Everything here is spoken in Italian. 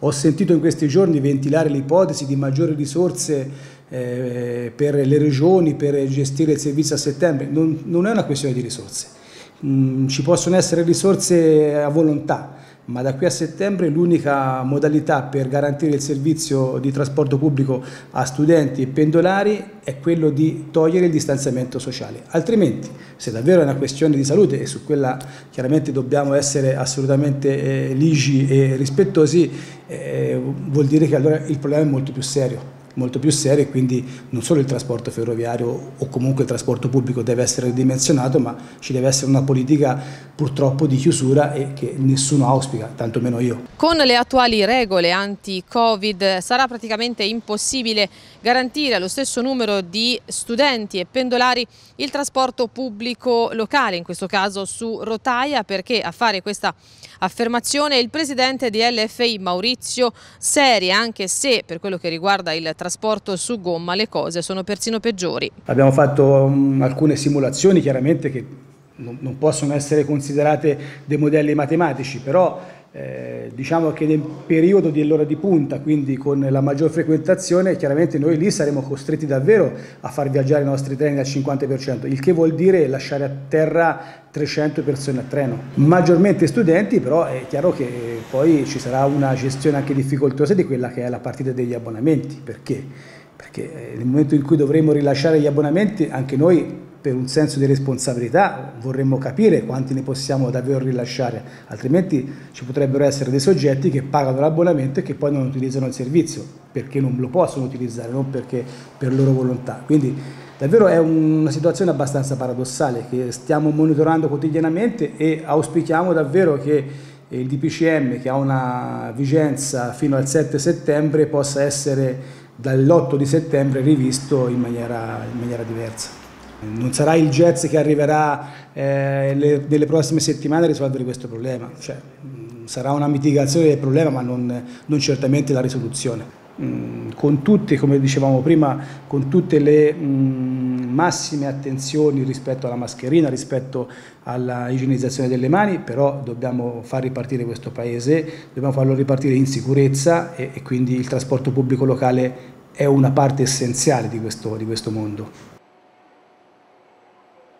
Ho sentito in questi giorni ventilare l'ipotesi di maggiori risorse eh, per le regioni per gestire il servizio a settembre. Non, non è una questione di risorse. Mm, ci possono essere risorse a volontà, ma da qui a settembre l'unica modalità per garantire il servizio di trasporto pubblico a studenti e pendolari è quello di togliere il distanziamento sociale. Altrimenti, se davvero è una questione di salute, e su quella chiaramente dobbiamo essere assolutamente eh, ligi e rispettosi, eh, vuol dire che allora il problema è molto più serio molto più serie quindi non solo il trasporto ferroviario o comunque il trasporto pubblico deve essere ridimensionato ma ci deve essere una politica purtroppo di chiusura e che nessuno auspica, tantomeno io. Con le attuali regole anti-Covid sarà praticamente impossibile garantire lo stesso numero di studenti e pendolari il trasporto pubblico locale, in questo caso su rotaia, perché a fare questa affermazione il presidente di LFI Maurizio Seri, anche se per quello che riguarda il trasporto trasporto su gomma le cose sono persino peggiori. Abbiamo fatto um, alcune simulazioni chiaramente che non, non, possono essere considerate dei modelli matematici, però eh, diciamo che nel periodo dell'ora di punta, quindi con la maggior frequentazione, chiaramente noi lì saremo costretti davvero a far viaggiare i nostri treni al 50%, il che vuol dire lasciare a terra 300 persone a treno. Maggiormente studenti, però è chiaro che poi ci sarà una gestione anche difficoltosa di quella che è la partita degli abbonamenti. Perché? Perché nel momento in cui dovremo rilasciare gli abbonamenti, anche noi per un senso di responsabilità vorremmo capire quanti ne possiamo davvero rilasciare, altrimenti ci potrebbero essere dei soggetti che pagano l'abbonamento e che poi non utilizzano il servizio, perché non lo possono utilizzare, non perché per loro volontà. Quindi davvero è una situazione abbastanza paradossale che stiamo monitorando quotidianamente e auspichiamo davvero che il DPCM che ha una vigenza fino al 7 settembre possa essere dall'8 di settembre rivisto in maniera, in maniera diversa. Non sarà il jazz che arriverà eh, le, nelle prossime settimane a risolvere questo problema, cioè, mh, sarà una mitigazione del problema ma non, non certamente la risoluzione. Mh, con tutte, come dicevamo prima, con tutte le mh, massime attenzioni rispetto alla mascherina, rispetto alla igienizzazione delle mani, però dobbiamo far ripartire questo paese, dobbiamo farlo ripartire in sicurezza e, e quindi il trasporto pubblico locale è una parte essenziale di questo, di questo mondo.